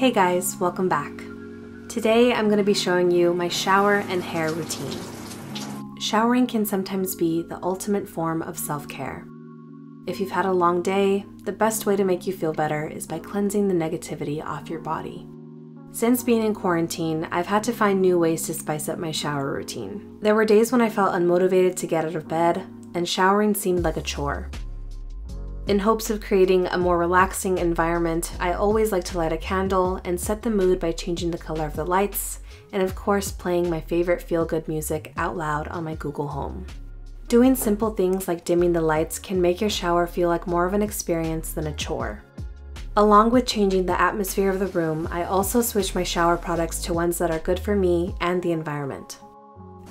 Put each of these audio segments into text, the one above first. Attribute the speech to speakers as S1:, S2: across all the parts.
S1: Hey guys, welcome back. Today I'm going to be showing you my shower and hair routine. Showering can sometimes be the ultimate form of self care. If you've had a long day, the best way to make you feel better is by cleansing the negativity off your body. Since being in quarantine, I've had to find new ways to spice up my shower routine. There were days when I felt unmotivated to get out of bed, and showering seemed like a chore. In hopes of creating a more relaxing environment, I always like to light a candle and set the mood by changing the color of the lights, and of course, playing my favorite feel good music out loud on my Google Home. Doing simple things like dimming the lights can make your shower feel like more of an experience than a chore. Along with changing the atmosphere of the room, I also switch my shower products to ones that are good for me and the environment.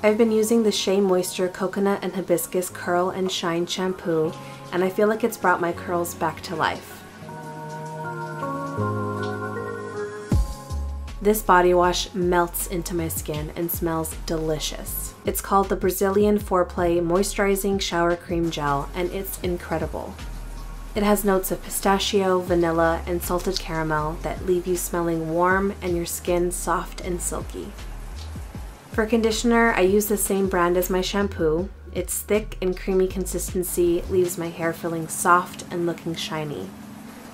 S1: I've been using the Shea Moisture Coconut and Hibiscus Curl and Shine Shampoo, and I feel like it's brought my curls back to life. This body wash melts into my skin and smells delicious. It's called the Brazilian Foreplay Moisturizing Shower Cream Gel, and it's incredible. It has notes of pistachio, vanilla, and salted caramel that leave you smelling warm and your skin soft and silky. For conditioner, I use the same brand as my shampoo. Its thick and creamy consistency leaves my hair feeling soft and looking shiny.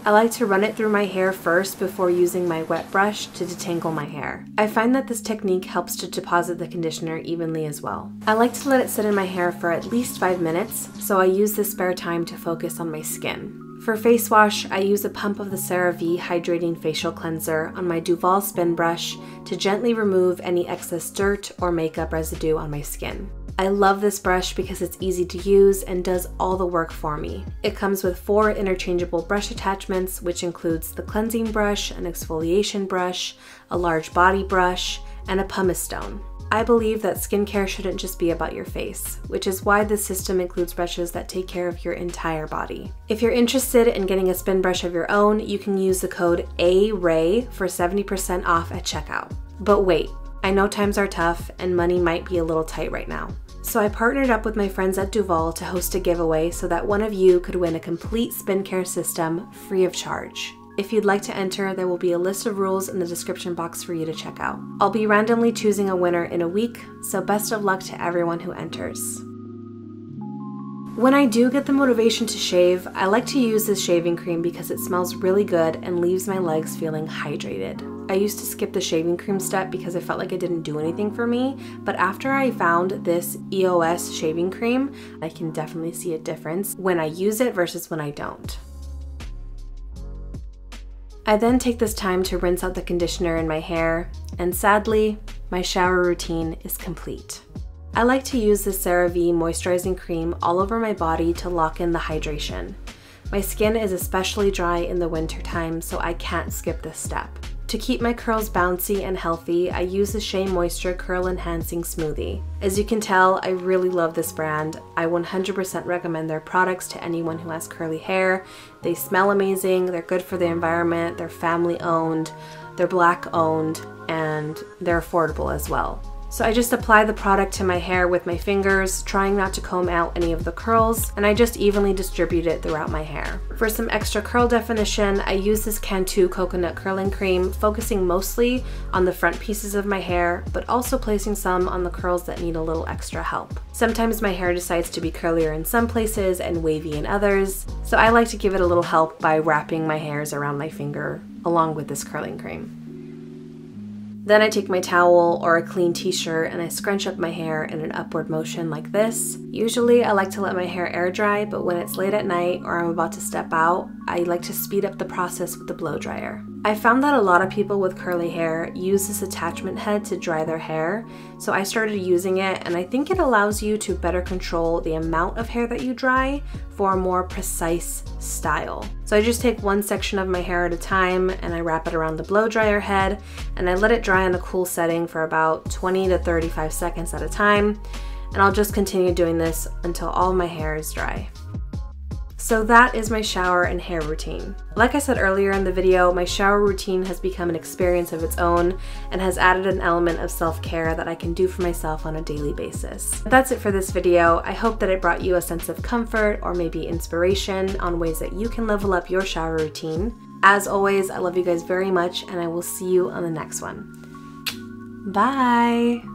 S1: I like to run it through my hair first before using my wet brush to detangle my hair. I find that this technique helps to deposit the conditioner evenly as well. I like to let it sit in my hair for at least 5 minutes, so I use this spare time to focus on my skin. For face wash, I use a pump of the CeraVe Hydrating Facial Cleanser on my Duvolle spin brush to gently remove any excess dirt or makeup residue on my skin. I love this brush because it's easy to use and does all the work for me. It comes with four interchangeable brush attachments, which includes the cleansing brush, an exfoliation brush, a large body brush, and a pumice stone. I believe that skincare shouldn't just be about your face, which is why this system includes brushes that take care of your entire body. If you're interested in getting a spin brush of your own, you can use the code ARAE for 70% off at checkout. But wait, I know times are tough and money might be a little tight right now. So I partnered up with my friends at Duvolle to host a giveaway so that one of you could win a complete spin care system free of charge. If you'd like to enter, there will be a list of rules in the description box for you to check out. I'll be randomly choosing a winner in a week, so best of luck to everyone who enters. When I do get the motivation to shave, I like to use this shaving cream because it smells really good and leaves my legs feeling hydrated. I used to skip the shaving cream step because I felt like it didn't do anything for me, but after I found this EOS shaving cream, I can definitely see a difference when I use it versus when I don't. I then take this time to rinse out the conditioner in my hair, and sadly, my shower routine is complete. I like to use the CeraVe moisturizing cream all over my body to lock in the hydration. My skin is especially dry in the winter time, so I can't skip this step. To keep my curls bouncy and healthy, I use the Shea Moisture Curl Enhancing Smoothie. As you can tell, I really love this brand. I 100% recommend their products to anyone who has curly hair. They smell amazing, they're good for the environment, they're family owned, they're black owned, and they're affordable as well. So I just apply the product to my hair with my fingers, trying not to comb out any of the curls, and I just evenly distribute it throughout my hair. For some extra curl definition, I use this Cantu coconut curling cream, focusing mostly on the front pieces of my hair, but also placing some on the curls that need a little extra help. Sometimes my hair decides to be curlier in some places and wavy in others, so I like to give it a little help by wrapping my hairs around my finger along with this curling cream. Then I take my towel or a clean t-shirt and I scrunch up my hair in an upward motion like this. Usually I like to let my hair air dry, but when it's late at night or I'm about to step out, I like to speed up the process with the blow dryer. I found that a lot of people with curly hair use this attachment head to dry their hair, so I started using it and I think it allows you to better control the amount of hair that you dry for a more precise style. So I just take one section of my hair at a time and I wrap it around the blow dryer head and I let it dry in a cool setting for about 20 to 35 seconds at a time and I'll just continue doing this until all my hair is dry. So that is my shower and hair routine. Like I said earlier in the video, my shower routine has become an experience of its own and has added an element of self-care that I can do for myself on a daily basis. That's it for this video. I hope that it brought you a sense of comfort or maybe inspiration on ways that you can level up your shower routine. As always, I love you guys very much and I will see you on the next one. Bye!